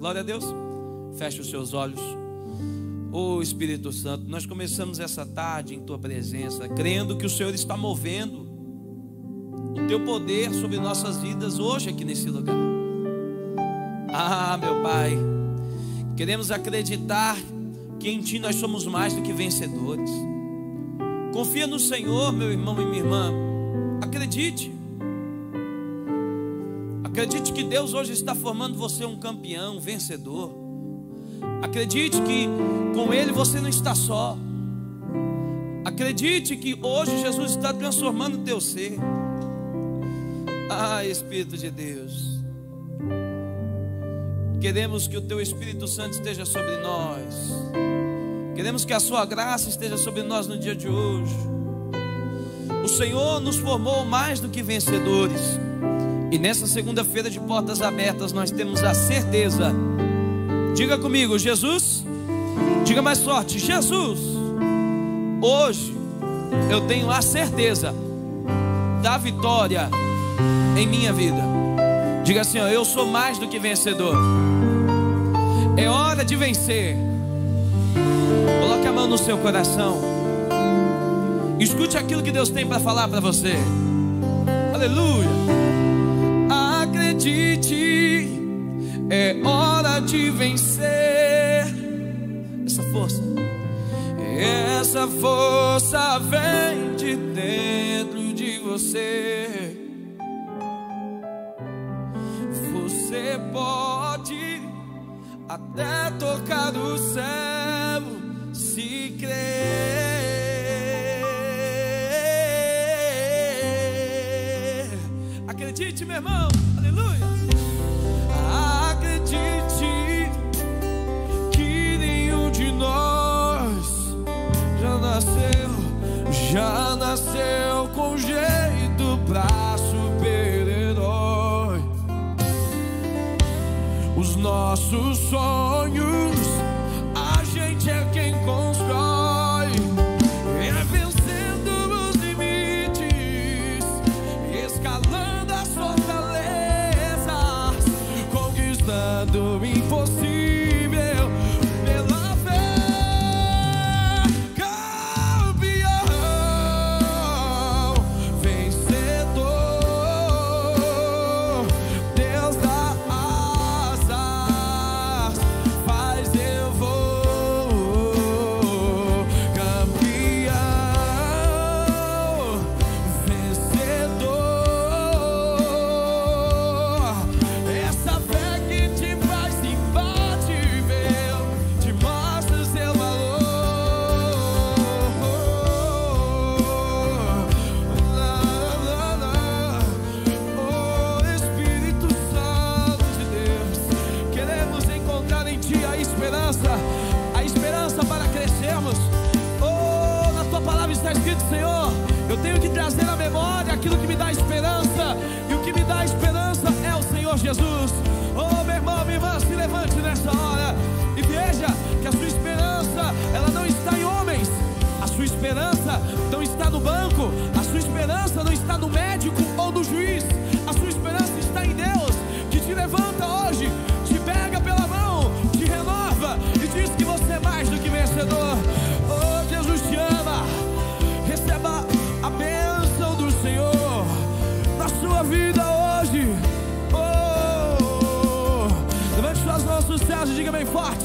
Glória a Deus. Feche os seus olhos. Oh Espírito Santo, nós começamos essa tarde em tua presença, crendo que o Senhor está movendo o teu poder sobre nossas vidas hoje aqui nesse lugar. Ah, meu Pai, queremos acreditar que em Ti nós somos mais do que vencedores. Confia no Senhor, meu irmão e minha irmã. Acredite. Acredite que Deus hoje está formando você um campeão, um vencedor. Acredite que com Ele você não está só. Acredite que hoje Jesus está transformando o teu ser. Ah, Espírito de Deus. Queremos que o teu Espírito Santo esteja sobre nós. Queremos que a sua graça esteja sobre nós no dia de hoje. O Senhor nos formou mais do que vencedores. E nessa segunda-feira de portas abertas nós temos a certeza. Diga comigo, Jesus. Diga mais forte, Jesus. Hoje eu tenho a certeza da vitória em minha vida. Diga assim: ó, eu sou mais do que vencedor. É hora de vencer. Coloque a mão no seu coração. Escute aquilo que Deus tem para falar para você. Aleluia. Acredite, é hora de vencer. Essa força, essa força vem de dentro de você. Você pode até tocar o céu se crer. Acredite, meu irmão, já nasceu com jeito pra super-herói. Os nossos sonhos,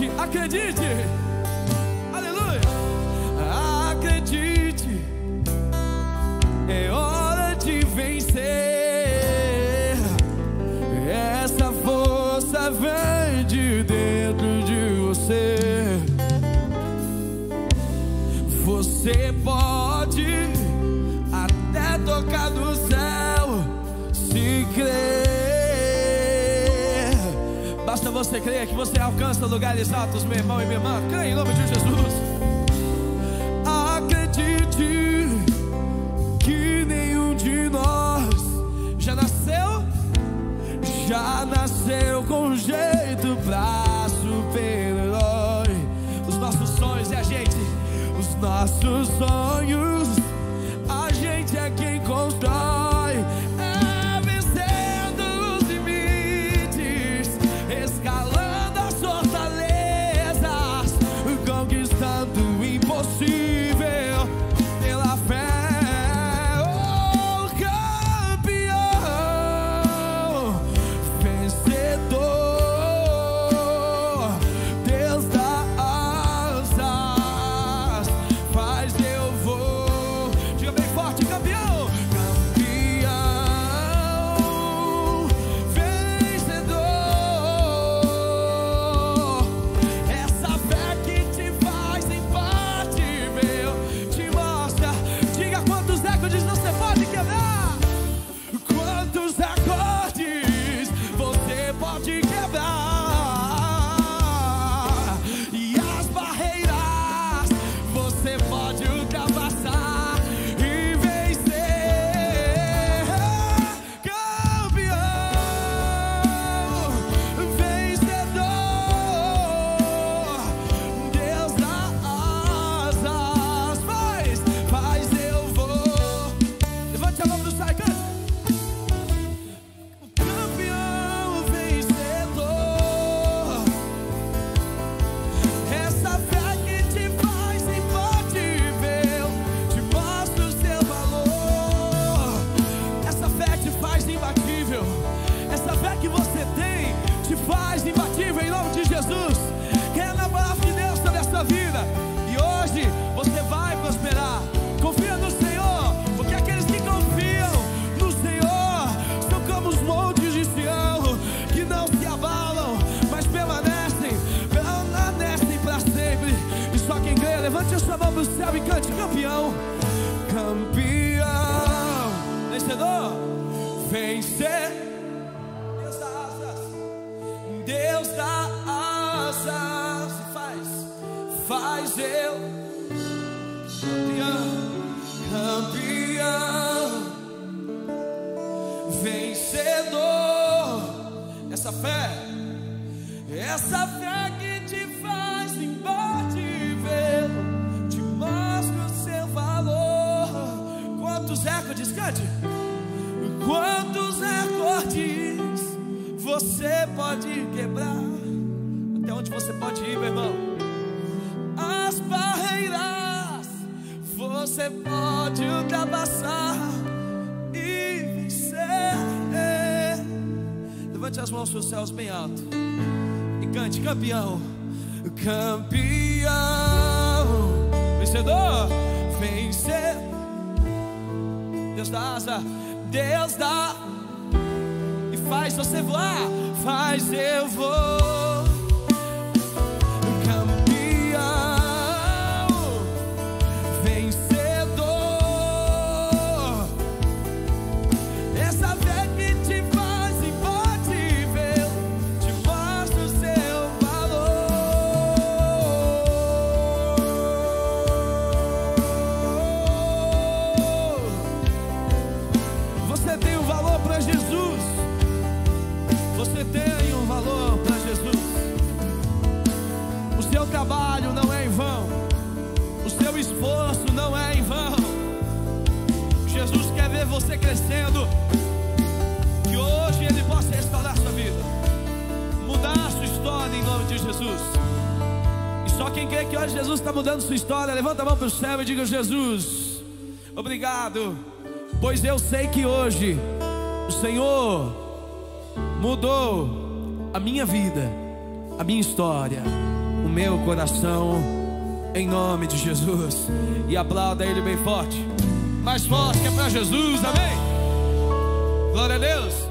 forte: acredite. Aleluia. Acredite, é hora de vencer. Essa força vem de dentro de você. Você pode até tocar no céu se crer. Basta você crer que você alcança lugares altos, meu irmão e minha irmã. Creia em nome de Jesus. Cante campeão. Campeão, vencedor, vencer. Deus dá asas, Deus dá asas. Faz, faz eu. Campeão, campeão, vencedor. Essa fé, essa fé Quantos recordes você pode quebrar? Até onde você pode ir, meu irmão? As barreiras você pode ultrapassar e vencer. Levante as mãos para os céus bem alto e cante, campeão, campeão, vencedor, vencer. Deus dá asa, Deus dá e faz você voar, faz eu voar. Ver você crescendo. Que hoje Ele possa restaurar sua vida. Mudar sua história em nome de Jesus. E só quem crê que hoje Jesus está mudando sua história, levanta a mão para o céu e diga: Jesus, obrigado. Pois eu sei que hoje o Senhor mudou a minha vida, a minha história, o meu coração, em nome de Jesus. E aplauda Ele bem forte, mais forte que é para Jesus, amém? Glória a Deus.